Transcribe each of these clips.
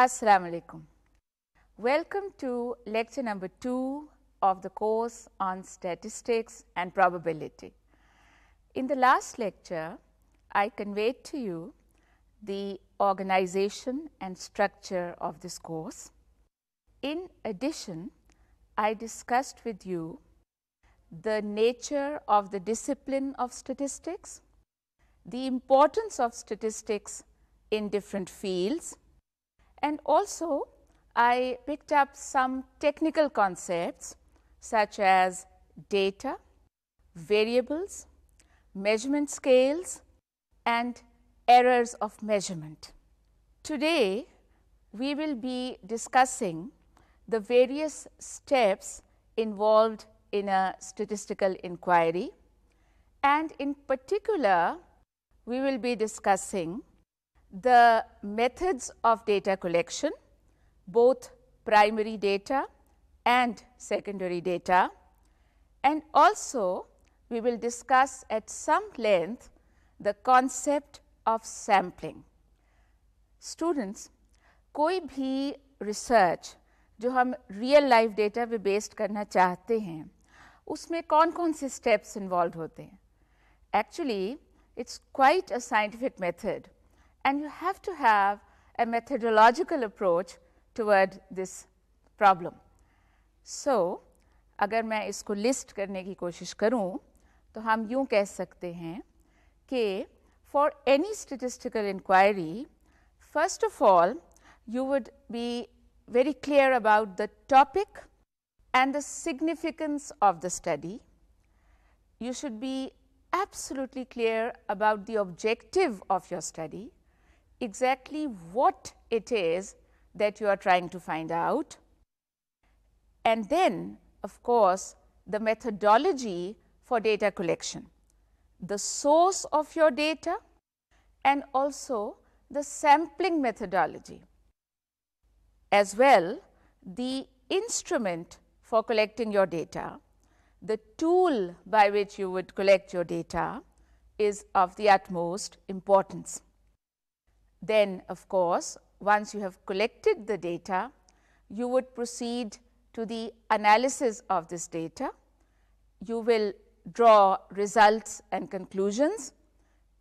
Assalamu alaikum. Welcome to lecture number 2 of the course on statistics and probability. In the last lecture, I conveyed to you the organization and structure of this course. In addition, I discussed with you the nature of the discipline of statistics, the importance of statistics in different fields and also I picked up some technical concepts such as data, variables, measurement scales and errors of measurement. Today, we will be discussing the various steps involved in a statistical inquiry and in particular, we will be discussing the methods of data collection, both primary data and secondary data and also we will discuss at some length the concept of sampling. Students, कोई भी research जो हम real life data पे based करना चाहते हैं उसमें कौन कौन से steps involved होते हैं Actually, it's quite a scientific method and you have to have a methodological approach toward this problem. So, अगर मैं इसको लिस्ट करने की कोशिश करूं तो हम यूं कह सकते हैं कि for any statistical inquiry first of all you would be very clear about the topic and the significance of the study. You should be absolutely clear about the objective of your study exactly what it is that you are trying to find out. And then of course, the methodology for data collection, the source of your data and also the sampling methodology. As well, the instrument for collecting your data, the tool by which you would collect your data is of the utmost importance. Then of course, once you have collected the data, you would proceed to the analysis of this data. You will draw results and conclusions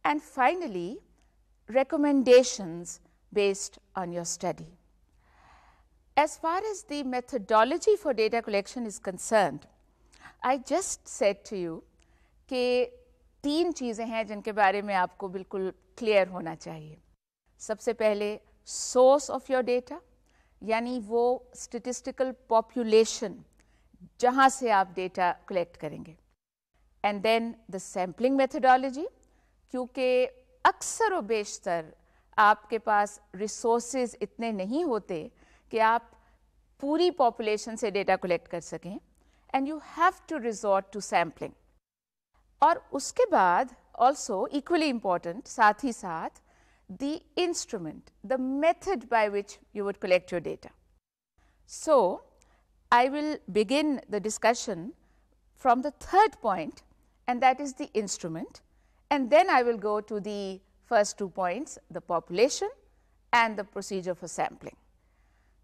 and finally, recommendations based on your study. As far as the methodology for data collection is concerned, I just said to you कि तीन चीज़ें हैं जिनके बारे में आपको बिल्कुल clear होना चाहिए सबसे पहले सोर्स ऑफ़ योर डेटा यानी वो स्टेटिस्टिकल पॉपुलेशन जहाँ से आप डेटा कलेक्ट करेंगे। And then the sampling methodology क्योंकि अक्सर व बेशतर आपके पास रिसोर्सेज इतने नहीं होते कि आप पूरी पॉपुलेशन से डेटा कलेक्ट कर सकें and you have to resort to sampling और उसके बाद ऑल्सो इक्वली इंपॉर्टेंट साथ ही साथ the instrument, the method by which you would collect your data. So, I will begin the discussion from the third point and that is the instrument and then I will go to the first two points the population and the procedure for sampling.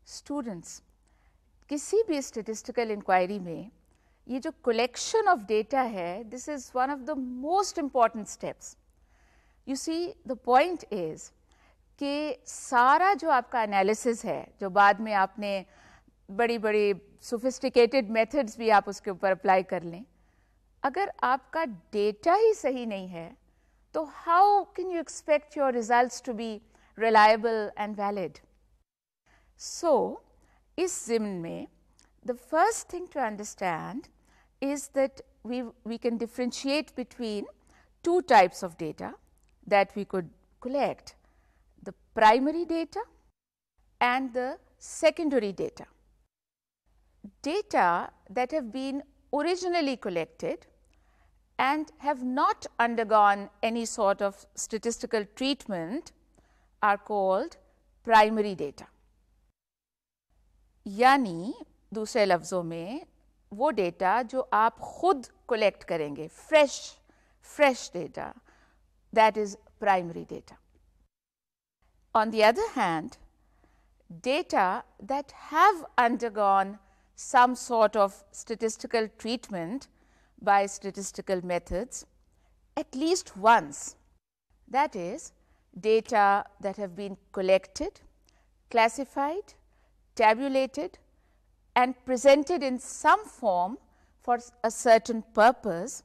Students, किसी भी statistical inquiry में ये जो collection of data है this is one of the most important steps. You see the point is कि सारा जो आपका एनालिसिस है जो बाद में आपने बड़ी बड़ी सोफिस्टिकेटेड मेथड्स भी आप उसके ऊपर अप्लाई कर लें अगर आपका डेटा ही सही नहीं है तो how can you expect your results to be reliable and valid so इस जिम्न में the first thing to understand is that we, we can differentiate between two types of data that we could collect the primary data and the secondary data. Data that have been originally collected and have not undergone any sort of statistical treatment are called primary data. यानी दूसरे लफ्ज़ों में वो data जो आप खुद collect करेंगे fresh fresh data that is primary data. On the other hand, data that have undergone some sort of statistical treatment by statistical methods at least once. That is, data that have been collected, classified, tabulated and presented in some form for a certain purpose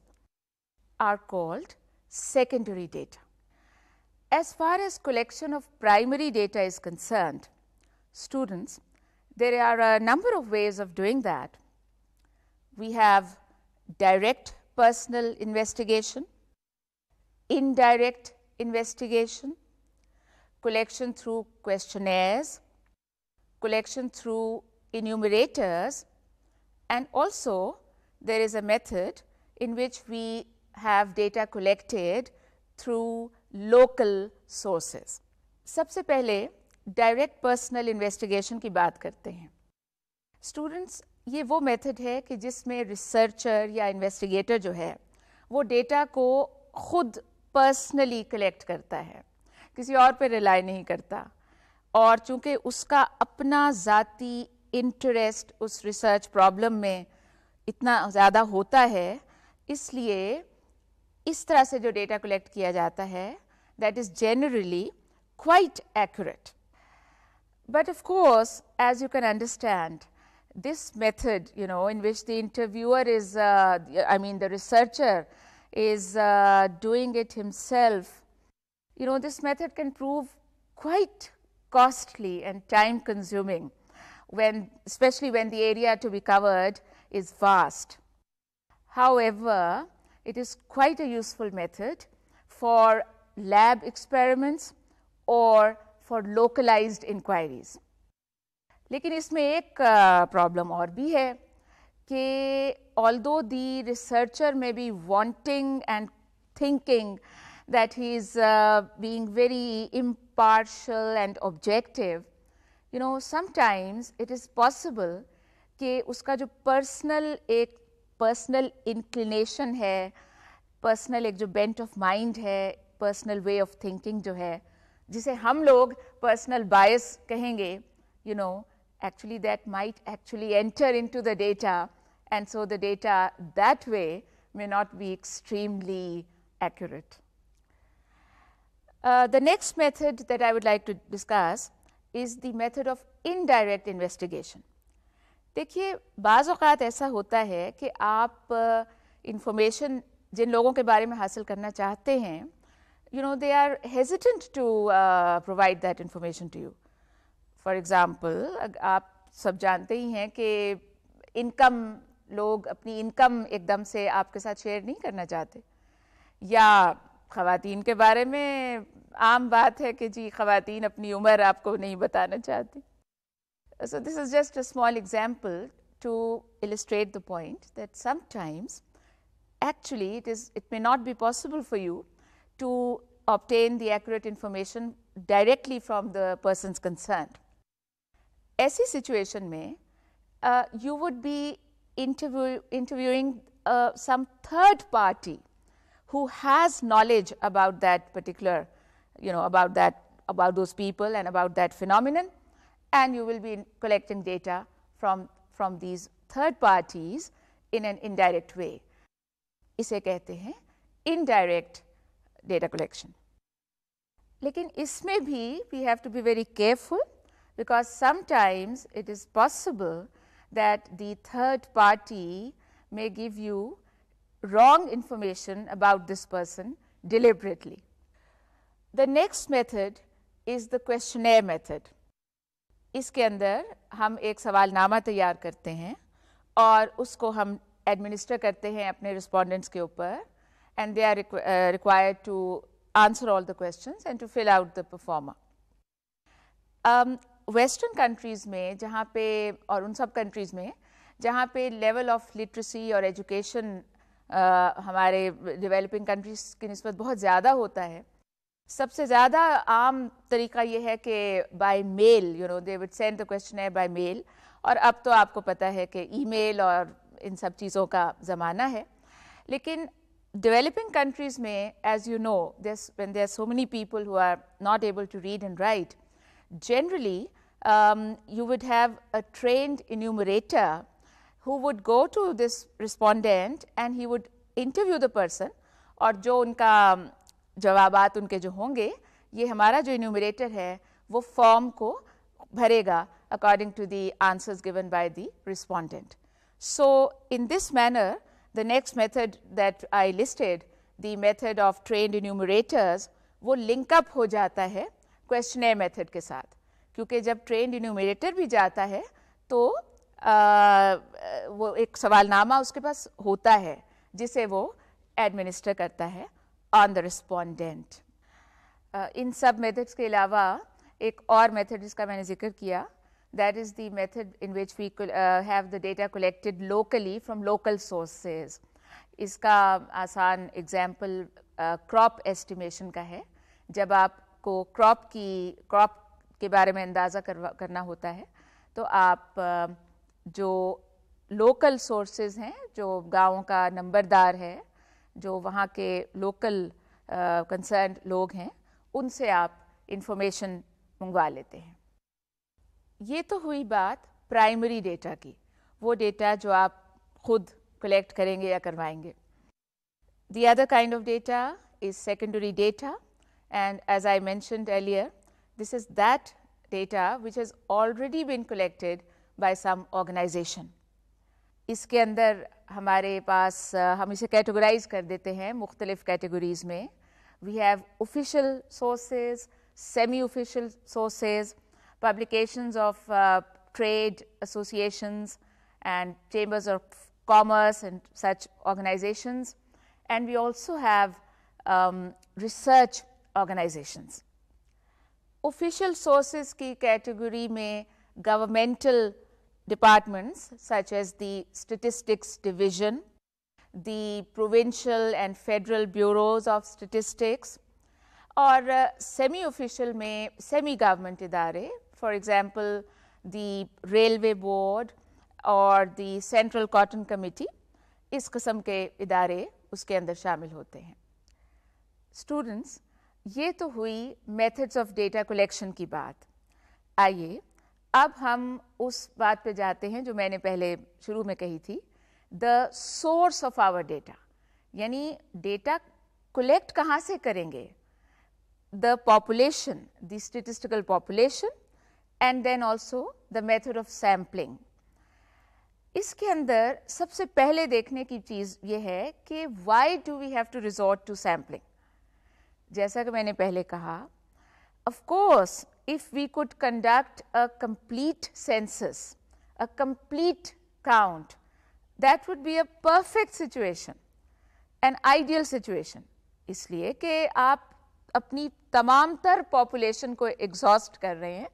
are called secondary data. As far as collection of primary data is concerned, students, there are a number of ways of doing that. We have direct personal investigation, indirect investigation, collection through questionnaires, collection through enumerators and also there is a method in which we have data collected through local sources सबसे पहले direct personal investigation की बात करते हैं। Students ये वो method है कि जिसमें रिसर्चर या इन्वेस्टिगेटर जो है, वो डेटा को खुद पर्सनली कलेक्ट करता है। किसी और पे रिलाई नहीं करता। और चूँकि उसका अपना ज़ाती इंटरेस्ट उस रिसर्च प्रॉब्लम में इतना ज़्यादा होता है, इसलिए इस तरह से जो डेटा कलेक्ट किया जाता है that is generally quite accurate. But of course, as you can understand, this method, you know, in which the interviewer is, uh, I mean, the researcher is uh, doing it himself, you know, this method can prove quite costly and time consuming when, especially when the area to be covered is vast. However, it is quite a useful method for lab experiments or for localized inquiries. लेकिन इसमें एक problem और भी है कि although the researcher may be wanting and thinking that he is uh, being very impartial and objective, you know sometimes it is possible कि उसका जो personal एक पर्सनल इंक्लिनेशन है पर्सनल एक जो बेंट ऑफ माइंड है पर्सनल वे ऑफ थिंकिंग जो है जिसे हम लोग पर्सनल बायस कहेंगे you know actually that might actually enter into the data and so the data that way may not be extremely accurate. Uh, the next method that I would like to discuss is the method of indirect investigation. देखिए बाज़ात ऐसा होता है कि आप information जिन लोगों के बारे में हासिल करना चाहते हैं you know they are hesitant to provide that information to you for example आप सब जानते ही हैं कि इनकम लोग अपनी इनकम एकदम से आपके साथ शेयर नहीं करना चाहते। या ख़वातीन के बारे में आम बात है कि जी, ख़वातीन अपनी उम्र आपको नहीं बताना चाहती। So, this is just a small example to illustrate the point that sometimes actually it is it may not be possible for you to obtain the accurate information directly from the persons concerned. ऐसी situation में uh, you would be interview, interviewing uh, some third party who has knowledge about that particular you know about that about those people and about that phenomenon and you will be collecting data from, from these third parties in an indirect way. इसे कहते हैं indirect data collection. लेकिन इसमें भी we have to be very careful because sometimes it is possible that the third party may give you wrong information about this person deliberately. The next method is the questionnaire method. इसके अंदर हम एक सवालनामा तैयार करते हैं और उसको हम एडमिनिस्टर करते हैं अपने रिस्पोंडेंट्स के ऊपर and they are required to answer all the questions and to fill out the proforma western countries में जहाँ पे और उन सब कंट्रीज़ में जहाँ पे लेवल ऑफ़ लिटरेसी और एजुकेशन uh, हमारे डेवलपिंग कंट्रीज़ की नस्बत बहुत ज़्यादा होता है सबसे ज़्यादा आम तरीका ये है कि by mail you know they would send the question है बाय मेल और अब तो आपको पता है कि ईमेल और इन सब चीज़ों का ज़माना है। लेकिन डेवलपिंग कंट्रीज़ में as you know this when there so many people who are not able to read and write generally you would have a trained enumerator who would go to this respondent and he would interview the person और जो उनका जवाब उनके जो होंगे ये हमारा जो इन्यूमरेटर है वो फॉर्म को भरेगा according to the answers given by the respondent so in this manner the next method that I listed the method of trained enumerators वो लिंकअप हो जाता है क्वेश्चन मेथड के साथ. क्योंकि जब ट्रेंड इन्यूमरेटर भी जाता है तो आ, वो एक सवालनामा उसके पास होता है जिसे वो एडमिनिस्टर करता है। ऑन द रिस्पोंडेंट इन सब मेथड्स के अलावा एक और मेथड जिसका मैंने ज़िक्र किया the method in which we could, uh, have the data collected locally from local sources. इसका आसान एग्ज़ाम्पल क्रॉप एस्टिमेशन का है जब आपको क्रॉप की क्रॉप के बारे में अंदाज़ा करवा करना होता है तो आप जो लोकल सोर्सेज हैं जो गाँव का नंबरदार है जो वहाँ के लोकल कंसर्न uh, लोग हैं, उनसे आप इंफॉर्मेशन मंगवा लेते हैं। ये तो हुई बात प्राइमरी डेटा की। वो डेटा जो आप खुद कलेक्ट करेंगे या करवाएँगे। The other kind of data is secondary data and as I mentioned earlier this is that data which has already been collected by some organization इसके अंदर हमारे पास हम इसे कैटेगराइज कर देते हैं मुख्तलिफ कैटेगरीज में we have official sources semi official sources publications of uh, trade associations and chambers of commerce and such organizations. And we also have um, research organizations. Official sources की category में governmental departments such as the statistics division, the provincial and federal bureaus of statistics और semi official में semi government इदारे for example, the railway board और the central cotton committee इस किस्म के इदारे उसके अंदर शामिल होते हैं स्टूडेंट्स ये तो हुई मेथड्स ऑफ़ डेटा कलेक्शन की बात आइए अब हम उस बात पे जाते हैं जो मैंने पहले शुरू में कही थी the source of our data यानी डेटा कलेक्ट कहाँ से करेंगे? The population the statistical population and then also the method of sampling इसके अंदर सबसे पहले देखने की चीज़ ये है कि why do we have to resort to sampling जैसा कि मैंने पहले कहा, of course if we could conduct a complete census, a complete count, that would be a perfect situation, an ideal situation. इसलिए कि आप अपनी तमाम तर पॉपुलेशन को एग्जॉस्ट कर रहे हैं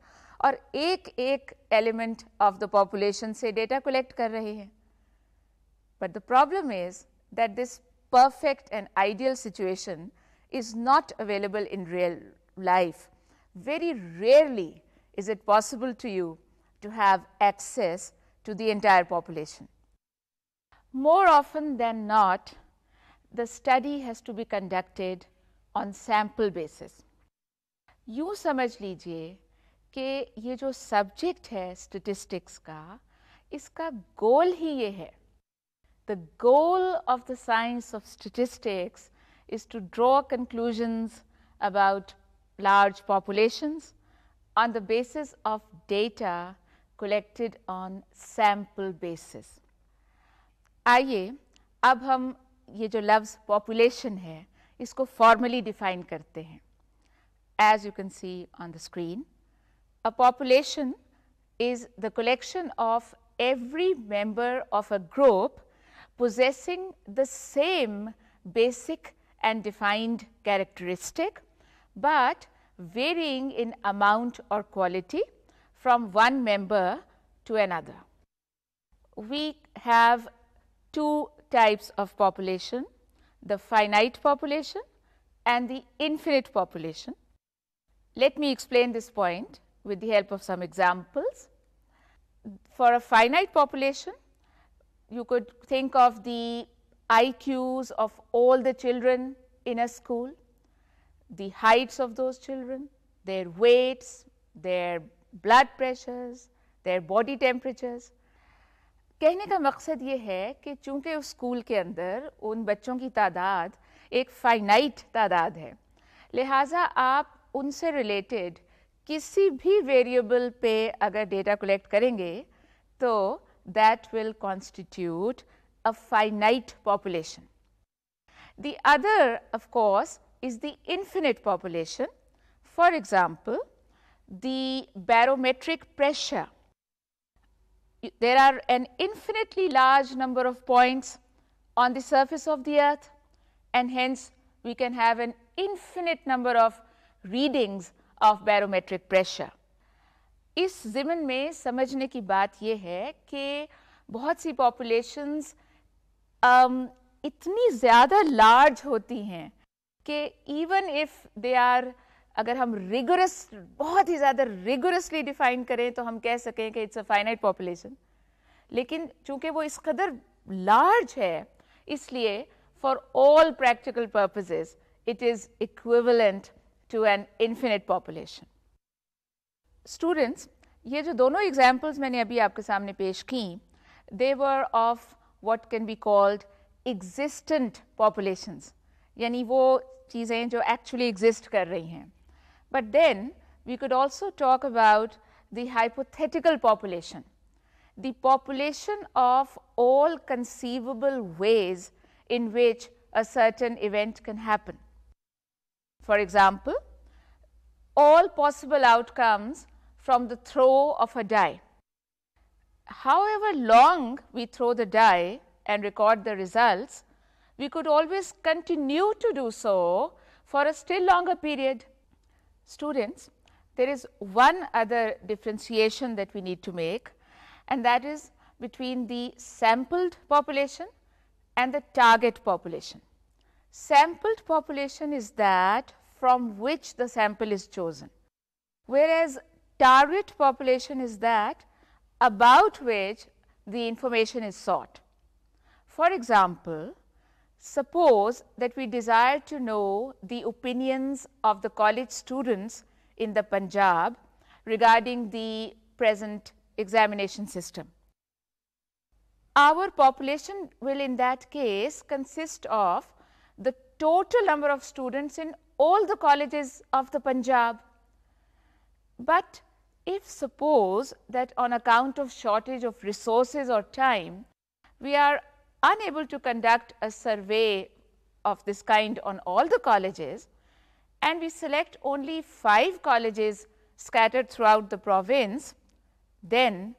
और एक एक एलिमेंट ऑफ द पॉपुलेशन से डेटा कलेक्ट कर रहे हैं but the problem is that this perfect and ideal situation is not available in real life. Very rarely is it possible to you to have access to the entire population. More often than not, the study has to be conducted on sample basis. यूँ समझ लीजिए कि ये जो subject है statistics का इसका गोल ही ये है the goal of the science of statistics is to draw conclusions about large populations on the basis of data collected on sample basis. आइए अब हम ये जो लफ्ज़ population है इसको formally define करते हैं As you can see on the screen, a population is the collection of every member of a group possessing the same basic and defined characteristic, but varying in amount or quality from one member to another. We have two types of population, the finite population and the infinite population. Let me explain this point with the help of some examples. For a finite population, you could think of the IQs of all the children in a school, the heights of those children, their weights, their blood pressures, their body temperatures. कहने का मकसद ये है कि चूँकि उस school के अंदर उन बच्चों की तादाद एक फाइनाइट तादाद है लिहाजा आप उनसे रिलेटेड किसी भी वेरिएबल पे अगर डेटा कलेक्ट करेंगे तो that will constitute a finite population The other, of course, is the infinite population. For example, the barometric pressure. There are an infinitely large number of points on the surface of the earth and hence we can have an infinite number of readings of barometric pressure. इस ज़िमन में समझने की बात यह है कि बहुत सी populations um, इतनी ज़्यादा लार्ज होती हैं कि इवन इफ़ दे आर अगर हम रिगोरस बहुत ही ज़्यादा रिगोरसली डिफाइन करें तो हम कह सकें कि इट्स अ फाइनाइट पॉपुलेशन लेकिन चूँकि वो इस कदर लार्ज है, इसलिए for all practical purposes it is equivalent to an infinite population students ये जो दोनों एग्जाम्पल्स मैंने अभी आपके सामने पेश की they were of what can be called existent populations. यानी वो चीज़ें जो actually exist कर रही हैं but then we could also talk about the hypothetical population the population of all conceivable ways in which a certain event can happen. For example, all possible outcomes from the throw of a die. However long we throw the die, and record the results, we could always continue to do so for a still longer period. Students, there is one other differentiation that we need to make and that is between the sampled population and the target population. Sampled population is that from which the sample is chosen, whereas target population is that about which the information is sought. For example, suppose that we desire to know the opinions of the college students in the Punjab regarding the present examination system. Our population will in that case consist of the total number of students in all the colleges of the Punjab. But if suppose that on account of shortage of resources or time, we are unable to conduct a survey of this kind on all the colleges and we select only 5 colleges scattered throughout the province, then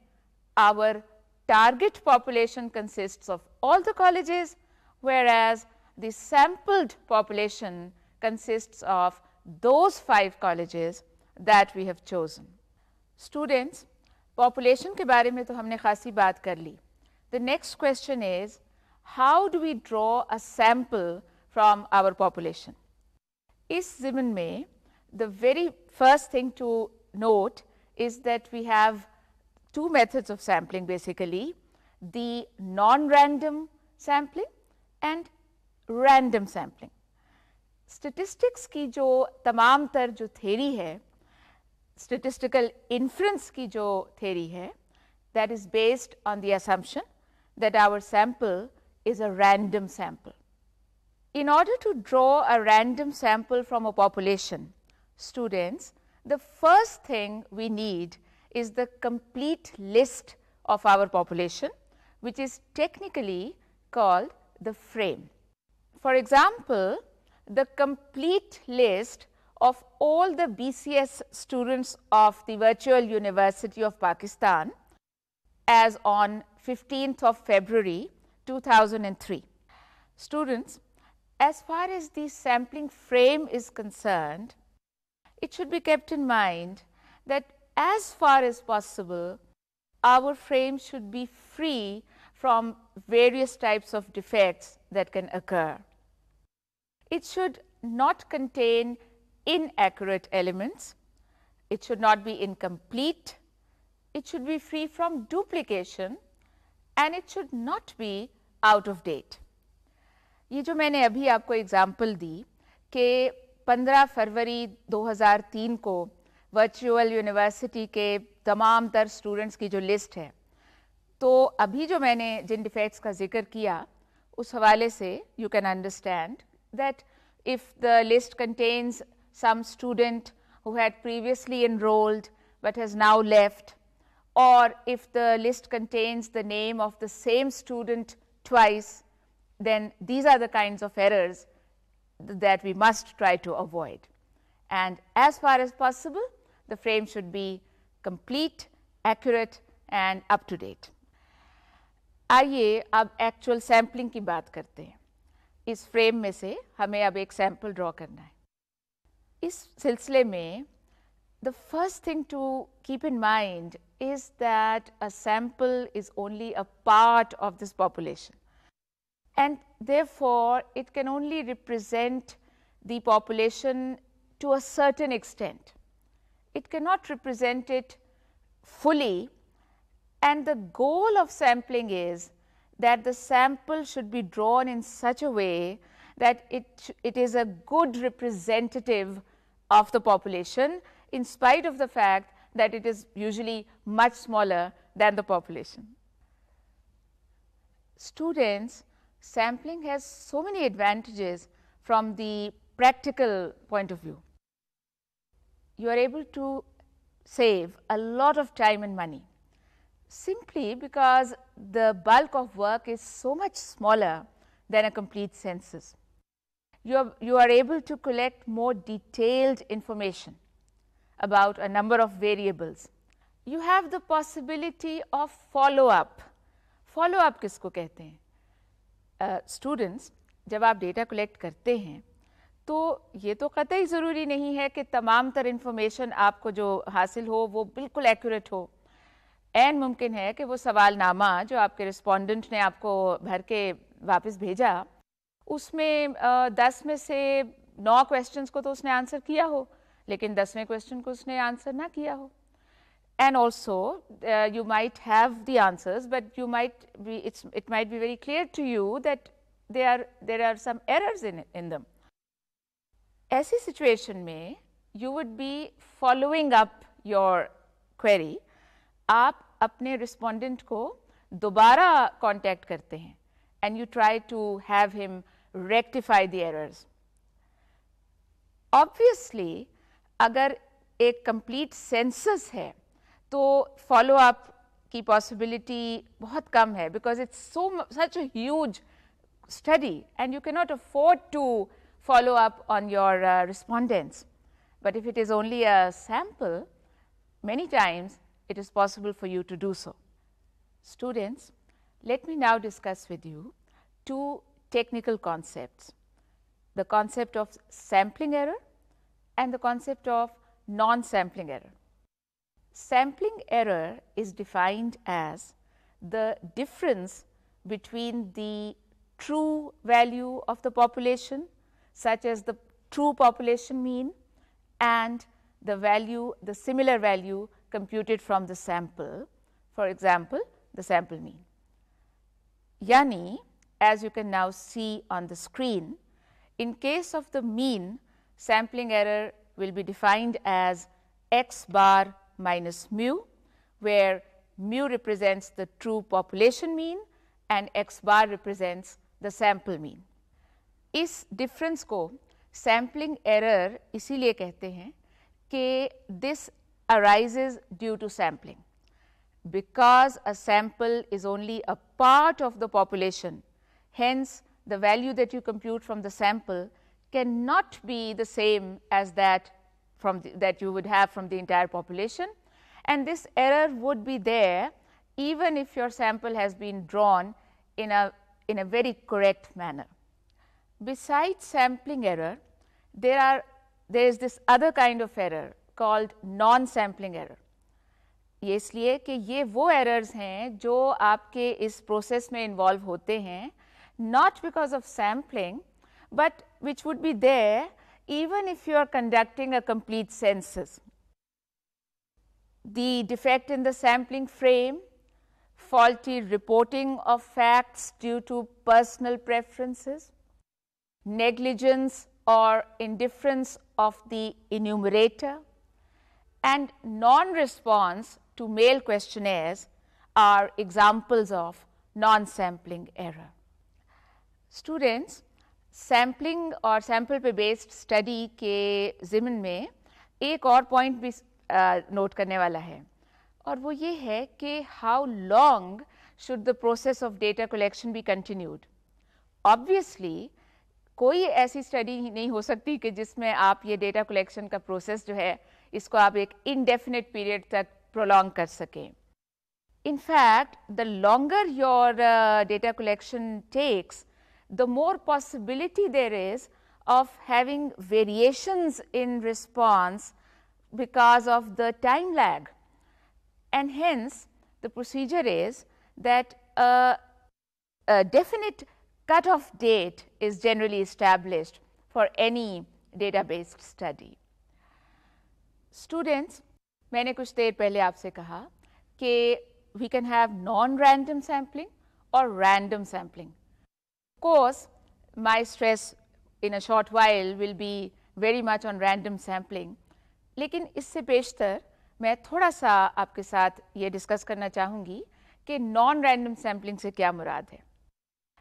our target population consists of all the colleges, whereas the sampled population consists of those 5 colleges that we have chosen. Students, population के बारे में तो हमने खासी बात कर ली. The next question is how do we draw a sample from our population? Is ज़िमन में the very first thing to note is that we have two methods of sampling basically the non-random sampling and random sampling. Statistics की जो तमाम तर जो theory है statistical inference की जो theory है that is based on the assumption that our sample is a random sample. In order to draw a random sample from a population, students, the first thing we need is the complete list of our population, which is technically called the frame. For example, the complete list of all the BCS students of the Virtual University of Pakistan as on 15th of February 2003. Students, as far as the sampling frame is concerned, it should be kept in mind that as far as possible, our frame should be free from various types of defects that can occur. It should not contain inaccurate elements, it should not be incomplete, it should be free from duplication and it should not be out of date ये जो मैंने अभी आपको example दी कि 15 फरवरी 2003 को virtual university के तमाम तर स्टूडेंट्स की जो लिस्ट है तो अभी जो मैंने जिन डिफेक्ट्स का ज़िक्र किया, उस हवाले से you can understand that if the list contains some student who had previously enrolled but has now left, or if the list contains the name of the same student twice then these are the kinds of errors that we must try to avoid. And as far as possible the frame should be complete, accurate and up to date. आइए अब actual sampling की बात करते हैं इस frame में से हमें अब एक सैम्पल ड्रॉ करना है इस सिलसिले में the first thing to keep in mind is that a sample is only a part of this population and therefore, it can only represent the population to a certain extent. It cannot represent it fully and the goal of sampling is that the sample should be drawn in such a way that it, it is a good representative of the population in spite of the fact that it is usually much smaller than the population. Students sampling has so many advantages from the practical point of view. You are able to save a lot of time and money simply because the bulk of work is so much smaller than a complete census. You are, you are able to collect more detailed information about a number of variables. You have the possibility of follow up. Follow up किसको कहते हैं students जब आप data collect करते हैं तो ये तो कतई ज़रूरी नहीं है कि तमाम तर इन्फॉर्मेशन आपको जो हासिल हो, वो बिल्कुल एक्यूरेट हो। एन मुमकिन है कि वो सवालनामा जो आपके रिस्पोंडेंट ने आपको भर के वापस भेजा, उसमें दस में से नौ क्वेश्चंस को तो उसने आंसर किया हो, लेकिन दसवें क्वेश्चन को उसने आंसर ना किया हो। and also uh, you might have the answers, but you might be it might be very clear to you that there are there are some errors in it, in them. ऐसी situation में you would be following up your query. आप अपने respondent को दोबारा contact करते हैं and you try to have him rectify the errors. Obviously, अगर एक complete census है तो फॉलो अप की पॉसिबिलिटी बहुत कम है because it's so such a huge study and you cannot afford to follow up on your uh, respondents. But if it is only a sample, many times it is possible for you to do so. Students, let me now discuss with you two technical concepts, the concept of sampling error and the concept of non-sampling error. Sampling error is defined as the difference between the true value of the population such as the true population mean and the value the similar value computed from the sample for example the sample mean. Yani as you can now see on the screen in case of the mean sampling error will be defined as x bar minus mu, where mu represents the true population mean and x bar represents the sample mean. इस difference को sampling error इसीलिए कहते हैं कि this arises due to sampling. Because a sample is only a part of the population, hence the value that you compute from the sample cannot be the same as that from the, that you would have from the entire population and this error would be there even if your sample has been drawn in a, in a very correct manner. Besides sampling error, there are there is this other kind of error called non-sampling error. ये इसलिए कि ये वो errors हैं जो आपके इस process में involve होते हैं not because of sampling, but which would be there even if you are conducting a complete census. The defect in the sampling frame, faulty reporting of facts due to personal preferences, negligence or indifference of the enumerator, and non-response to mail questionnaires are examples of non-sampling error. Students, sampling और sample पे based study के ज़िमन में एक और point भी note करने वाला है। और वो ये है कि how long should the process of data collection be continued obviously कोई ऐसी स्टडी नहीं हो सकती कि जिसमें आप ये डेटा कलेक्शन का प्रोसेस जो है, इसको आप एक इनडेफिनेट पीरियड तक प्रोलॉन्ग कर सकें। In fact the longer your data collection takes the more possibility there is of having variations in response because of the time lag. And hence, the procedure is that a, a definite cutoff date is generally established for any database study. Students, मैंने कुछ देर पहले आपसे कहा कि we can have non-random sampling or random sampling. Course, my stress in a short while will be very much on random sampling. लेकिन इससे पेशतर मैं थोड़ा सा आपके साथ ये डिस्कस करना चाहूँगी कि नॉन रैंडम सैम्पलिंग से क्या मुराद है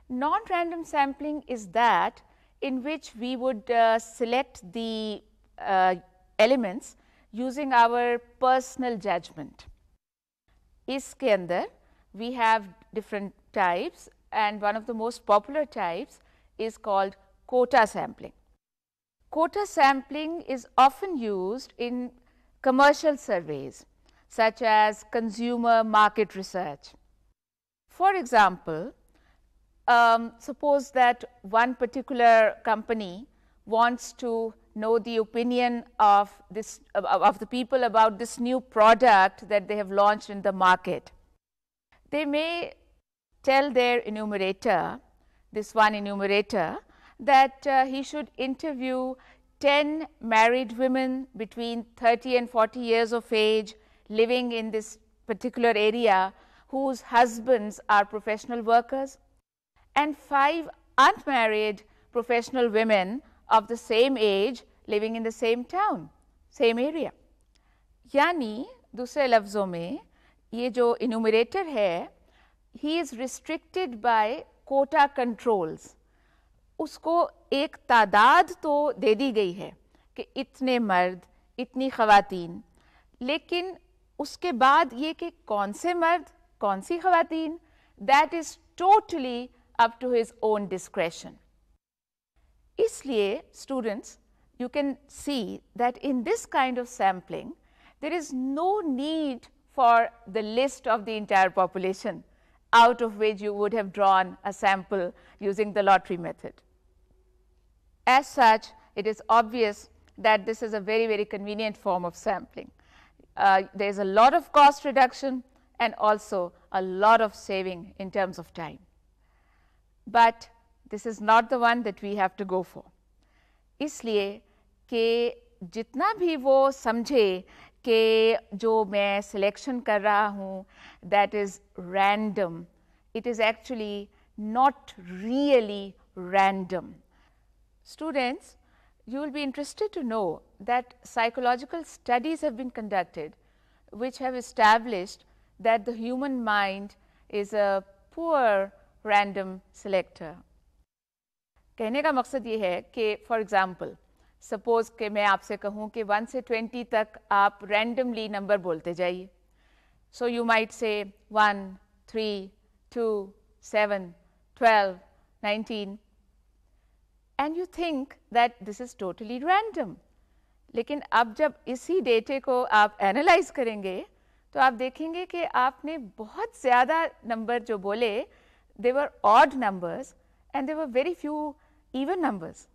non random sampling is that in which we would uh, select the uh, elements using our personal judgment. इसके अंदर we have different types and one of the most popular types is called quota sampling. Quota sampling is often used in commercial surveys such as consumer market research. For example, um, suppose that one particular company wants to know the opinion of this of the people about this new product that they have launched in the market. They may tell their enumerator, this one enumerator, that uh, he should interview 10 married women between 30 and 40 years of age living in this particular area whose husbands are professional workers and 5 unmarried professional women of the same age living in the same town, same area. यानी दूसरे लफ्ज़ों में ये जो इनूमरेटर है He is restricted by quota controls. उसको एक तादाद तो दे दी गई है कि इतने मर्द इतनी ख़वातीन लेकिन उसके बाद ये कि कौन से मर्द कौन सी ख़वातीन that is totally up to his own discretion इसलिए students you can see that in this kind of sampling, there is no need for the list of the entire population out of which you would have drawn a sample using the lottery method. As such, it is obvious that this is a very, very convenient form of sampling. Uh, there is a lot of cost reduction and also a lot of saving in terms of time. But this is not the one that we have to go for. इसलिए कि जितना भी वो समझे कि जो मैं selection कर रहा हूँ that is random. It is actually not really random. Students, you will be interested to know that psychological studies have been conducted which have established that the human mind is a poor random selector. कहने का मकसद ये है कि for example suppose कि मैं आपसे कहूँ कि वन से ट्वेंटी तक आप रैंडमली नंबर बोलते जाइए सो यू माइट से 1, 3, 2, 7, 12, 19 and you think that this is totally random. लेकिन अब जब इसी डेटे को आप एनालाइज करेंगे तो आप देखेंगे कि आपने बहुत ज़्यादा नंबर जो बोले there were odd numbers and there were very few even numbers.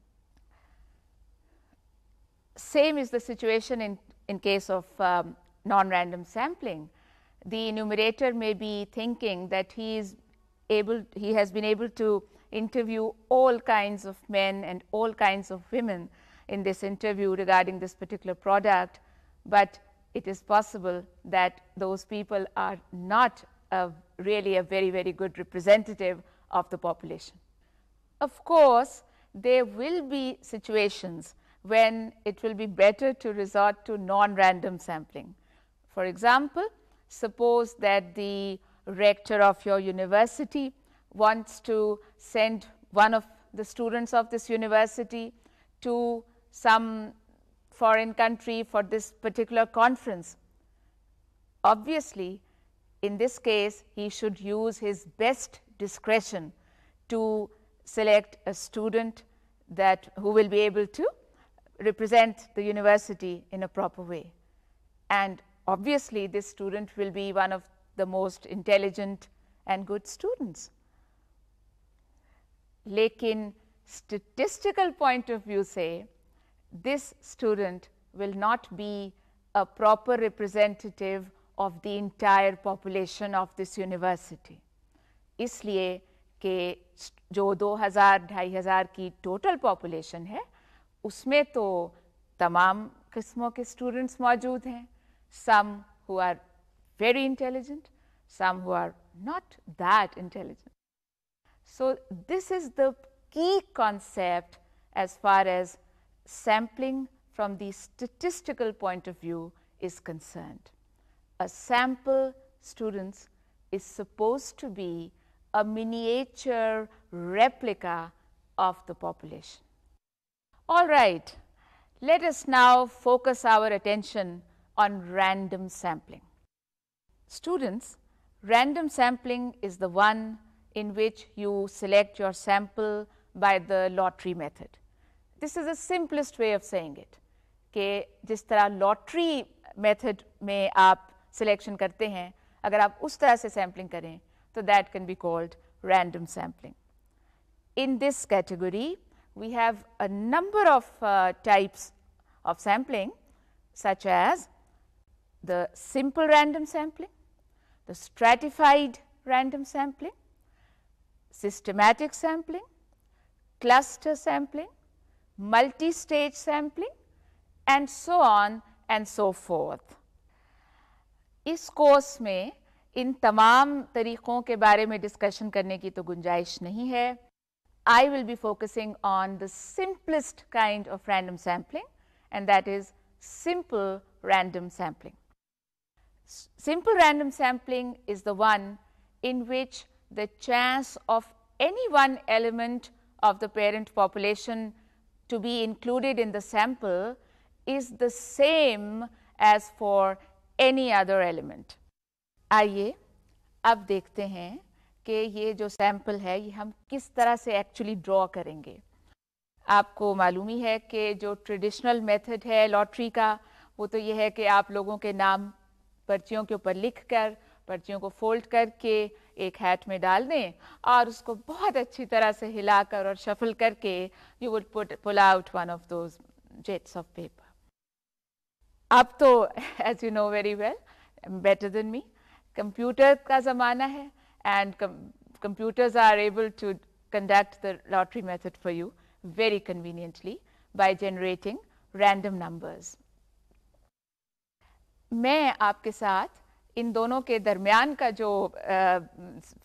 Same is the situation in, in case of um, non-random sampling the enumerator may be thinking that he is able, he has been able to interview all kinds of men and all kinds of women in this interview regarding this particular product, but it is possible that those people are not a really a very, very good representative of the population. Of course, there will be situations when it will be better to resort to non-random sampling. For example, suppose that the rector of your university wants to send one of the students of this university to some foreign country for this particular conference. Obviously, in this case he should use his best discretion to select a student that who will be able to represent the university in a proper way. And obviously, this student will be one of the most intelligent and good students. Lekin statistical point of view say this student will not be a proper representative of the entire population of this university. इसलिए कि जो 2000 2500 की total population है उसमें तो तमाम किस्मों के स्टूडेंट्स मौजूद हैं some who are very intelligent some who are not that intelligent so this is the key concept as far as sampling from the statistical point of view is concerned. A sample students is supposed to be a miniature replica of the population. All right, let us now focus our attention on random sampling. Students, random sampling is the one in which you select your sample by the lottery method. This is the simplest way of saying it कि जिस तरह lottery method में आप selection करते हैं अगर आप उस तरह से सैम्पलिंग करें तो that can be called random sampling in this category we have a number of uh, types of sampling such as the simple random sampling, the stratified random sampling, systematic sampling, cluster sampling, multi-stage sampling and so on and so forth. इस course में इन तमाम तरीक़ों के बारे में discussion करने की तो गुंजाइश नहीं है I will be focusing on the simplest kind of random sampling and that is simple random sampling. S simple random sampling is the one in which the chance of any one element of the parent population to be included in the sample is the same as for any other element. आइए अब देखते हैं कि ये जो sample है, ये हम किस तरह से एक्चुअली ड्रॉ करेंगे? आपको मालूम ही है कि जो ट्रेडिशनल मेथड है लॉटरी का, वो तो ये है कि आप लोगों के नाम पर्चियों के ऊपर लिख कर, पर्चियों को फोल्ड करके एक हैट में डाल दें और उसको बहुत अच्छी तरह से हिलाकर और शफल करके you would put pull out one of those chits of paper अब तो as you know very well better than me computer का ज़माना है and com computers are able to conduct the lottery method for you very conveniently by generating random numbers. मैं आपके साथ इन दोनों के दरमियान का जो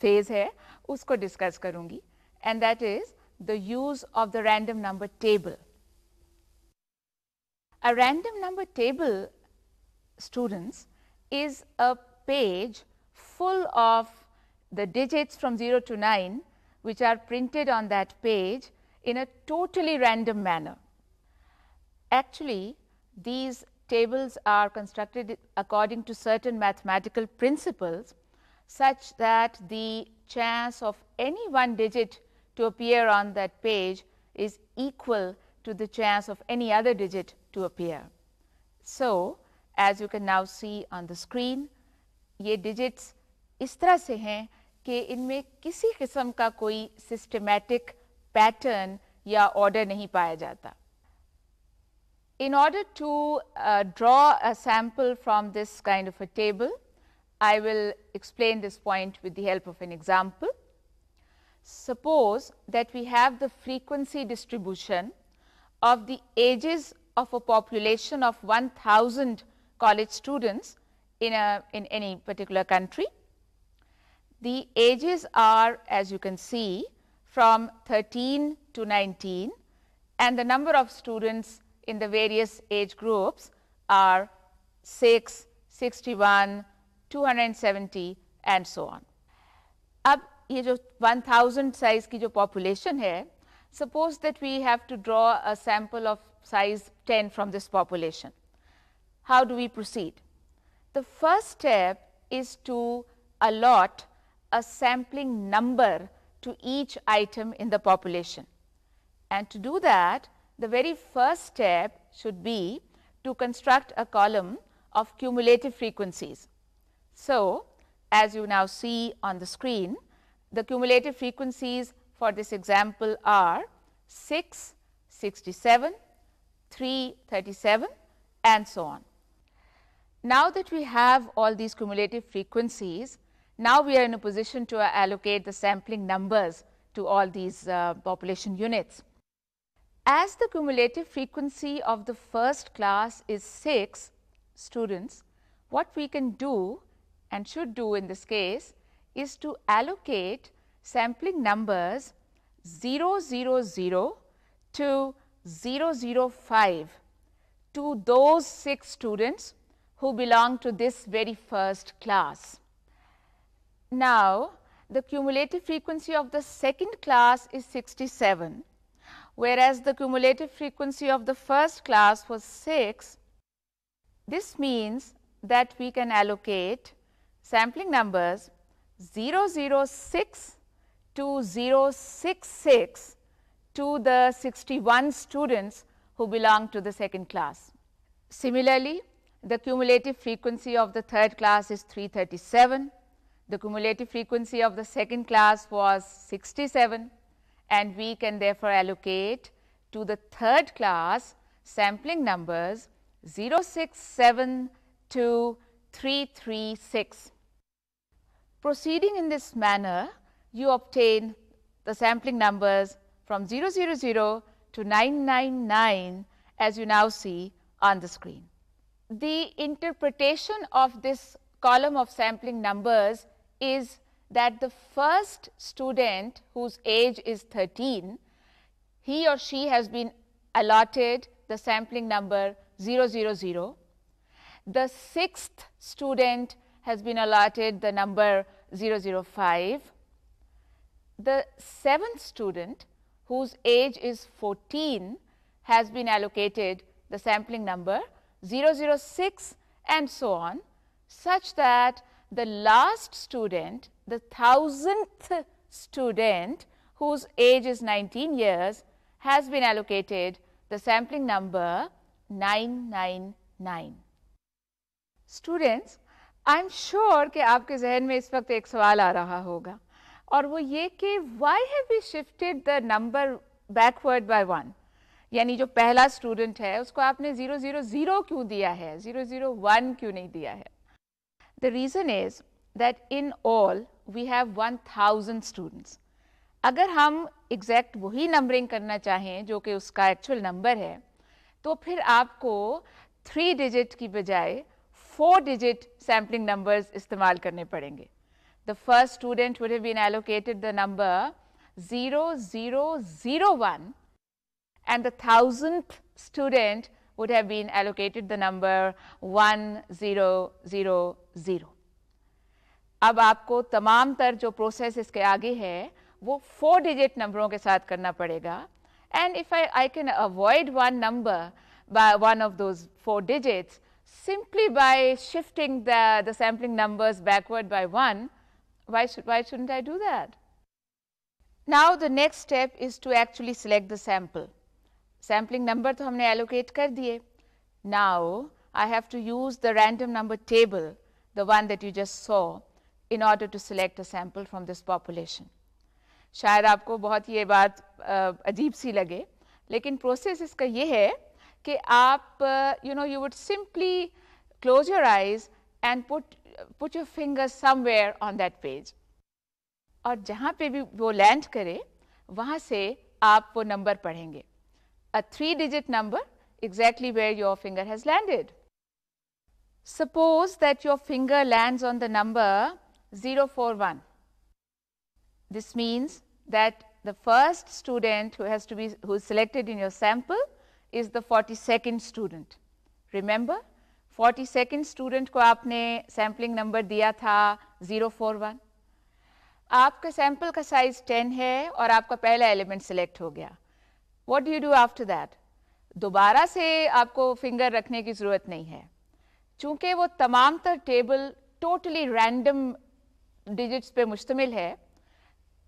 फेज है उसको डिस्कस करूंगी and that is the use of the random number table A random number table students is a page full of the digits from 0 to 9 which are printed on that page in a totally random manner. Actually, these tables are constructed according to certain mathematical principles such that the chance of any one digit to appear on that page is equal to the chance of any other digit to appear. So, as you can now see on the screen, ये digits इस तरह से हैं कि इनमें किसी किस्म का कोई सिस्टमैटिक पैटर्न या ऑर्डर नहीं पाया जाता In order to uh, draw a sample from this kind of a table, I will explain this point with the help of an example. Suppose that we have the frequency distribution of the ages of a population of 1000 college students in, a, in any particular country the ages are as you can see from 13 to 19 and the number of students in the various age groups are 6, 61, 270 and so on. अब ये जो 1000 size की जो population है, suppose that we have to draw a sample of size 10 from this population. How do we proceed? The first step is to allot a sampling number to each item in the population. And to do that, the very first step should be to construct a column of cumulative frequencies. So, as you now see on the screen, the cumulative frequencies for this example are 6, 67, 337 and so on. Now that we have all these cumulative frequencies, now we are in a position to allocate the sampling numbers to all these uh, population units. As the cumulative frequency of the first class is 6 students, what we can do and should do in this case is to allocate sampling numbers 000 to 005 to those 6 students who belong to this very first class. Now, the cumulative frequency of the second class is 67, whereas the cumulative frequency of the first class was 6. This means that we can allocate sampling numbers 006 to 066 to the 61 students who belong to the second class. Similarly, the cumulative frequency of the third class is 337, the cumulative frequency of the second class was 67 and we can therefore allocate to the third class sampling numbers 067 to 336. Proceeding in this manner, you obtain the sampling numbers from 000 to 999 as you now see on the screen. The interpretation of this column of sampling numbers is that the first student whose age is 13, he or she has been allotted the sampling number 000. The sixth student has been allotted the number 005. The seventh student whose age is 14 has been allocated the sampling number 006 and so on such that the last student, the thousandth student whose age is 19 years has been allocated the sampling number 999. Students, I am sure कि आपके जहन में इस वक्त एक सवाल आ रहा होगा और वो ये कि why have we shifted the number backward by one? यानी जो पहला स्टूडेंट है उसको आपने ज़ीरो ज़ीरो ज़ीरो क्यों दिया है ज़ीरो ज़ीरो वन क्यों नहीं दिया है The reason is that in all we have 1000 students. अगर हम एग्जैक्ट वही नंबरिंग करना चाहें जो कि उसका एक्चुअल नंबर है तो फिर आपको थ्री डिजिट की बजाय फोर डिजिट सैम्पलिंग नंबर्स इस्तेमाल करने पड़ेंगे the first student would have been allocated the number 0001 and the thousandth student would have been allocated the number 1000. Zero अब आपको तमाम तर जो प्रोसेस इसके आगे है, वो फोर डिजिट नंबरों के साथ करना पड़ेगा। And if I I can avoid one number by one of those four digits simply by shifting the the sampling numbers backward by one why should why should I do that now the next step is to actually select the sample sampling number तो हमने allocate कर दिए। Now I have to use the random number table the one that you just saw, in order to select a sample from this population. शायद आपको बहुत ये बात अजीब सी लगे लेकिन प्रोसेस इसका ये है कि आप you know you would simply close your eyes and put put your finger somewhere on that page और जहाँ पे भी वो लैंड करे वहाँ से आप वो नंबर पढ़ेंगे a three digit number exactly where your finger has landed. Suppose that your finger lands on the number 041. This means that the first student who has to be who is selected in your sample is the 42nd student. Remember 42nd student को आपने sampling number दिया था 041. आपका sample का size 10 है और आपका पहला element select हो गया. What do you do after that? दोबारा से आपको finger रखने की ज़रूरत नहीं है. चूँकि वो तमाम तर टेबल टोटली रैंडम डिजिट्स पे मुश्तमिल है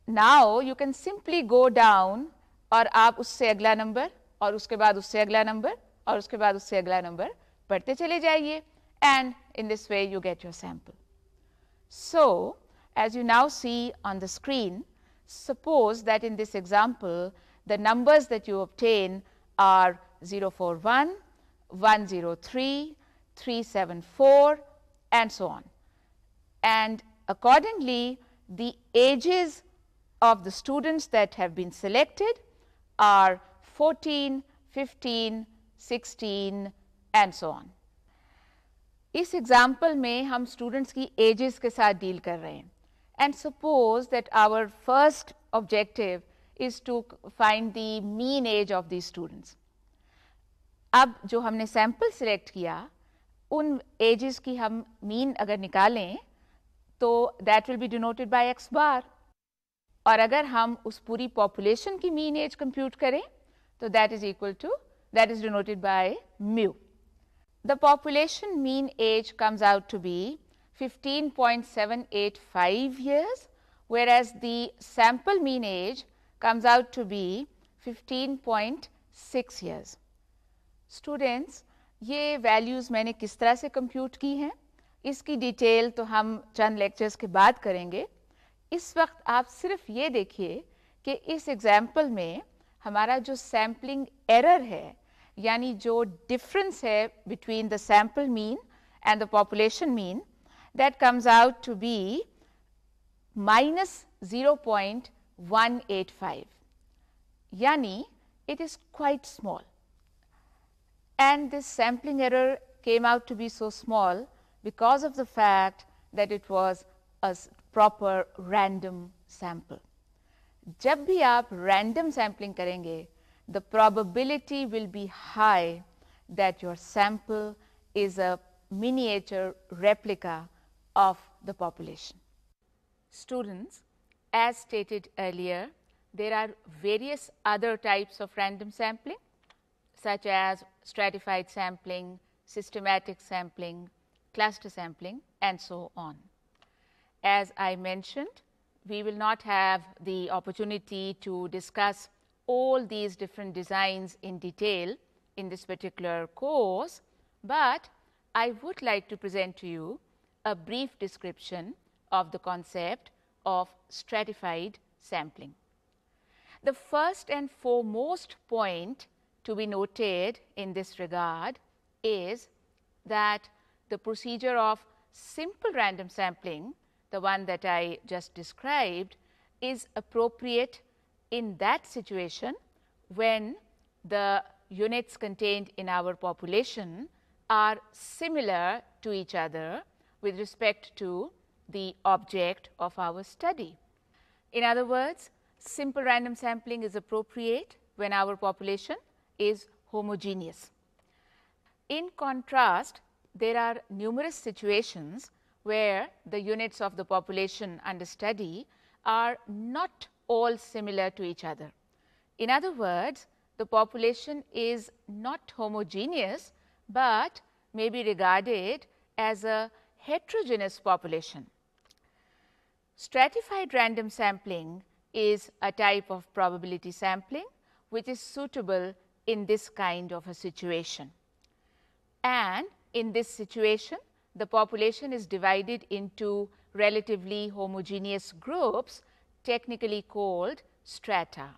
now you can simply go down और आप उससे अगला नंबर और उसके बाद उससे अगला नंबर और उसके बाद उससे अगला नंबर पढ़ते चले जाइए and in this way you get your sample so as you now see on the screen, suppose that in this example, the numbers that you obtain are 041, 103, 374 and so on. And accordingly, the ages of the students that have been selected are 14, 15, 16 and so on. इस example में हम students की edges के साथ deal कर रहे हैं and suppose that our first objective is to find the mean as of the students अब जो हमने सैंपल सिलेक्ट किया उन एजेस की हम मीन अगर निकालें तो that will be denoted by X bar और अगर हम उस पूरी पॉपुलेशन की मीन एज कंप्यूट करें तो that is equal to that is denoted by mu the population mean as comes out to be 15.785 years whereas the sample mean age comes out to be 15.6 years. Students, ये values मैंने किस तरह से compute की हैं? इसकी detail तो हम चंद लेक्चर्स के बाद करेंगे। इस वक्त आप सिर्फ़ ये देखिए कि इस एग्ज़ाम्पल में हमारा जो सैम्पलिंग एरर है, यानी जो डिफरेंस है between the sample mean and the population mean that comes out to be minus 0.185 यानी it is quite small and this sampling error came out to be so small because of the fact that it was a proper random sample. जब भी आप random sampling करेंगे the probability will be high that your sample is a miniature replica of the population. Students, as stated earlier, there are various other types of random sampling such as stratified sampling, systematic sampling, cluster sampling and so on. As I mentioned, we will not have the opportunity to discuss all these different designs in detail in this particular course, but I would like to present to you a brief description of the concept of stratified sampling. The first and foremost point to be noted in this regard is that the procedure of simple random sampling, the one that I just described, is appropriate in that situation when the units contained in our population are similar to each other with respect to the object of our study. In other words, simple random sampling is appropriate when our population is homogeneous. In contrast, there are numerous situations where the units of the population under study are not all similar to each other. In other words, the population is not homogeneous, but may be regarded as a heterogeneous population. Stratified random sampling is a type of probability sampling which is suitable in this kind of a situation. And in this situation, the population is divided into relatively homogeneous groups technically called strata.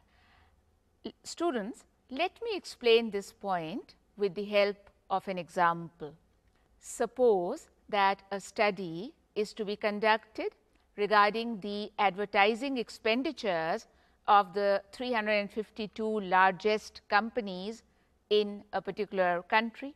Students, let me explain this point with the help of an example. Suppose that a study is to be conducted regarding the advertising expenditures of the 352 largest companies in a particular country.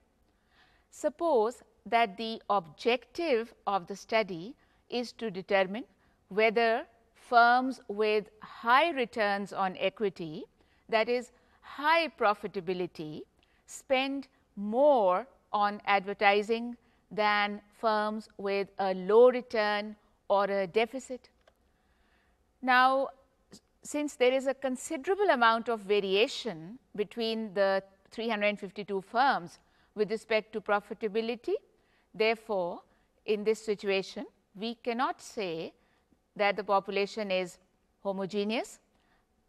Suppose that the objective of the study is to determine whether firms with high returns on equity that is high profitability spend more on advertising than firms with a low return or a deficit. Now, since there is a considerable amount of variation between the 352 firms with respect to profitability, therefore, in this situation, we cannot say that the population is homogeneous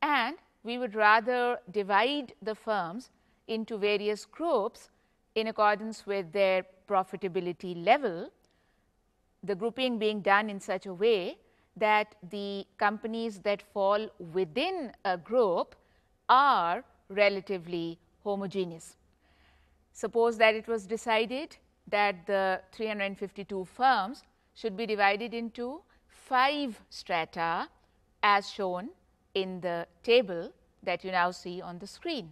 and we would rather divide the firms into various groups in accordance with their profitability level, the grouping being done in such a way that the companies that fall within a group are relatively homogeneous. Suppose that it was decided that the 352 firms should be divided into 5 strata as shown in the table that you now see on the screen.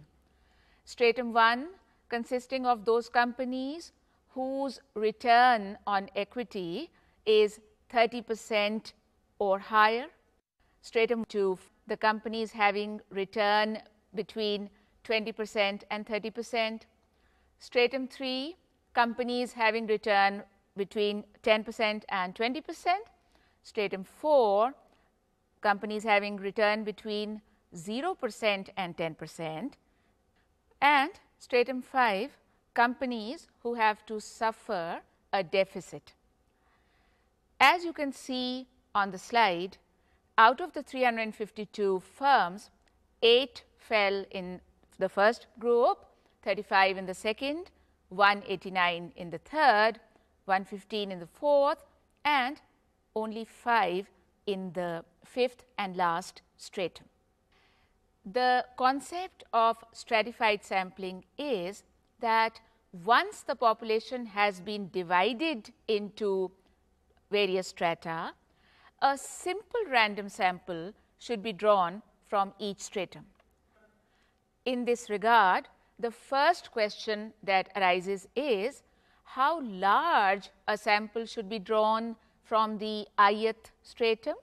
Stratum 1 consisting of those companies whose return on equity is 30 percent or higher. Stratum 2 the companies having return between 20 percent and 30 percent. Stratum 3 companies having return between 10 percent and 20 percent. Stratum 4 companies having return between 0 percent and 10 percent and stratum 5 companies who have to suffer a deficit. As you can see on the slide, out of the 352 firms, 8 fell in the first group, 35 in the second, 189 in the third, 115 in the fourth and only 5 in the fifth and last stratum. The concept of stratified sampling is that once the population has been divided into various strata, a simple random sample should be drawn from each stratum. In this regard, the first question that arises is how large a sample should be drawn from the ith stratum?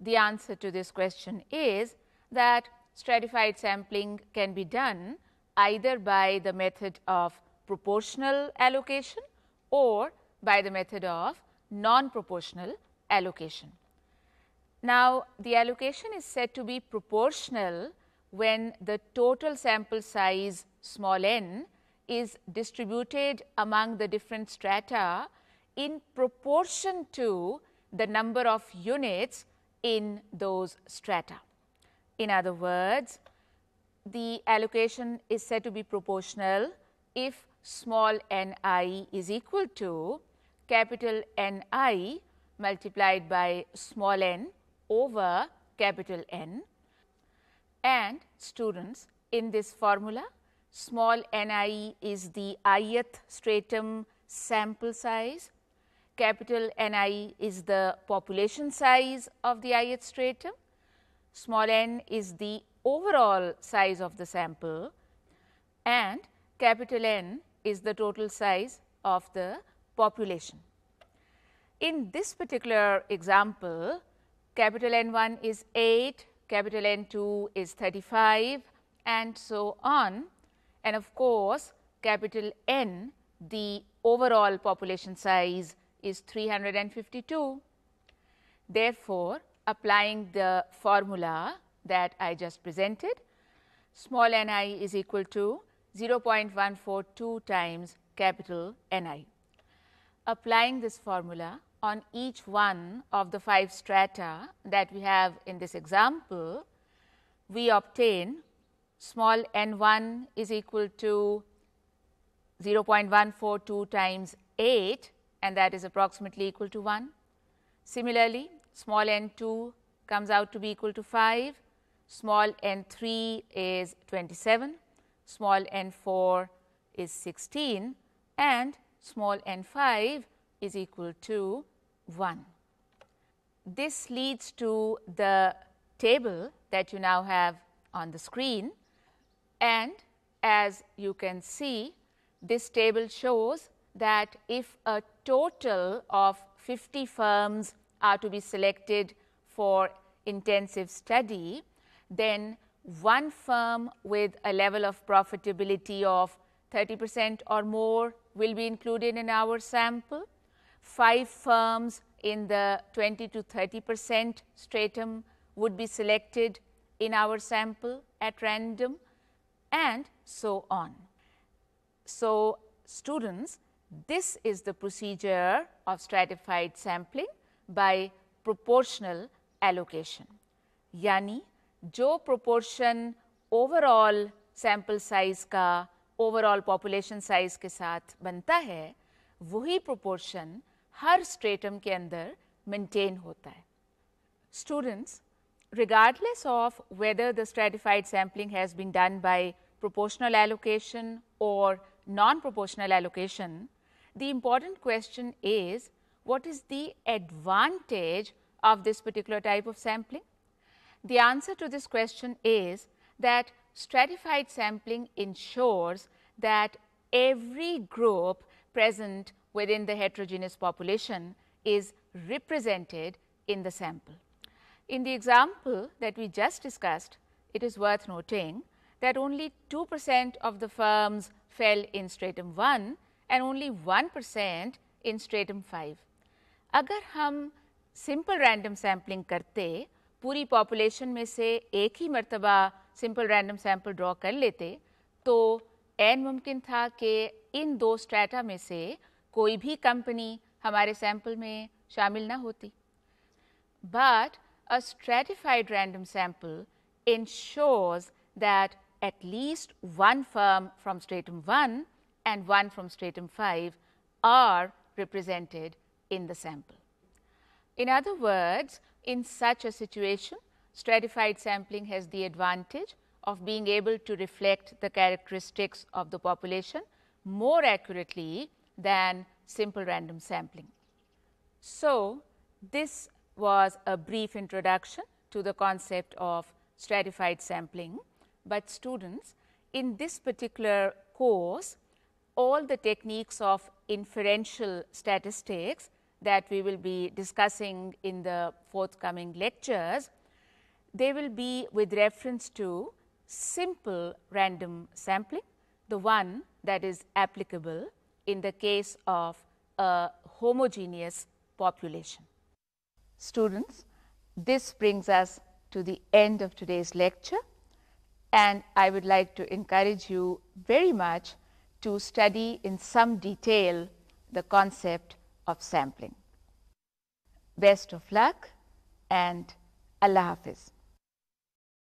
The answer to this question is that stratified sampling can be done either by the method of proportional allocation or by the method of non-proportional allocation. Now, the allocation is said to be proportional when the total sample size small n is distributed among the different strata in proportion to the number of units in those strata. In other words, the allocation is said to be proportional if small n i is equal to capital N i multiplied by small n over capital N. And students in this formula small n i is the ith stratum sample size, capital N i is the population size of the ith stratum, small n is the overall size of the sample. And capital N is the total size of the population. In this particular example, capital N 1 is 8, capital N 2 is 35 and so on and of course, capital N the overall population size is 352. Therefore, applying the formula that I just presented, small n i is equal to 0.142 times capital N i. Applying this formula on each one of the 5 strata that we have in this example, we obtain small n 1 is equal to 0.142 times 8 and that is approximately equal to 1. Similarly, small n 2 comes out to be equal to 5, small n 3 is 27, small n 4 is 16 and small n 5 is equal to 1. This leads to the table that you now have on the screen and as you can see this table shows that if a total of 50 firms are to be selected for intensive study, then one firm with a level of profitability of 30 percent or more will be included in our sample 5 firms in the 20 to 30 percent stratum would be selected in our sample at random and so on. So, students this is the procedure of stratified sampling by proportional allocation. यानी जो proportion overall sample size का overall population size के साथ बनता है वही proportion हर stratum के अंदर maintain होता है. Students, regardless of whether the stratified sampling has been done by proportional allocation or non-proportional allocation, the important question is what is the advantage of this particular type of sampling? The answer to this question is that stratified sampling ensures that every group present within the heterogeneous population is represented in the sample. In the example that we just discussed, it is worth noting that only 2 percent of the firms fell in stratum 1 and only 1 percent in stratum 5. अगर हम simple random sampling करते पूरी population में से एक ही मरतबा simple random sample draw कर लेते तो एन मुमकिन था कि इन दो स्ट्रेटा में से कोई भी कंपनी हमारे सैंपल में शामिल ना होती but a stratified random sample ensures that at least one firm from stratum 1 and one from stratum 5 are represented in the sample. In other words, in such a situation, stratified sampling has the advantage of being able to reflect the characteristics of the population more accurately than simple random sampling. So, this was a brief introduction to the concept of stratified sampling, but students in this particular course all the techniques of inferential statistics that we will be discussing in the forthcoming lectures, they will be with reference to simple random sampling, the one that is applicable in the case of a homogeneous population. Students, this brings us to the end of today's lecture and I would like to encourage you very much to study in some detail the concept of sampling. Best of luck and Allah Hafiz.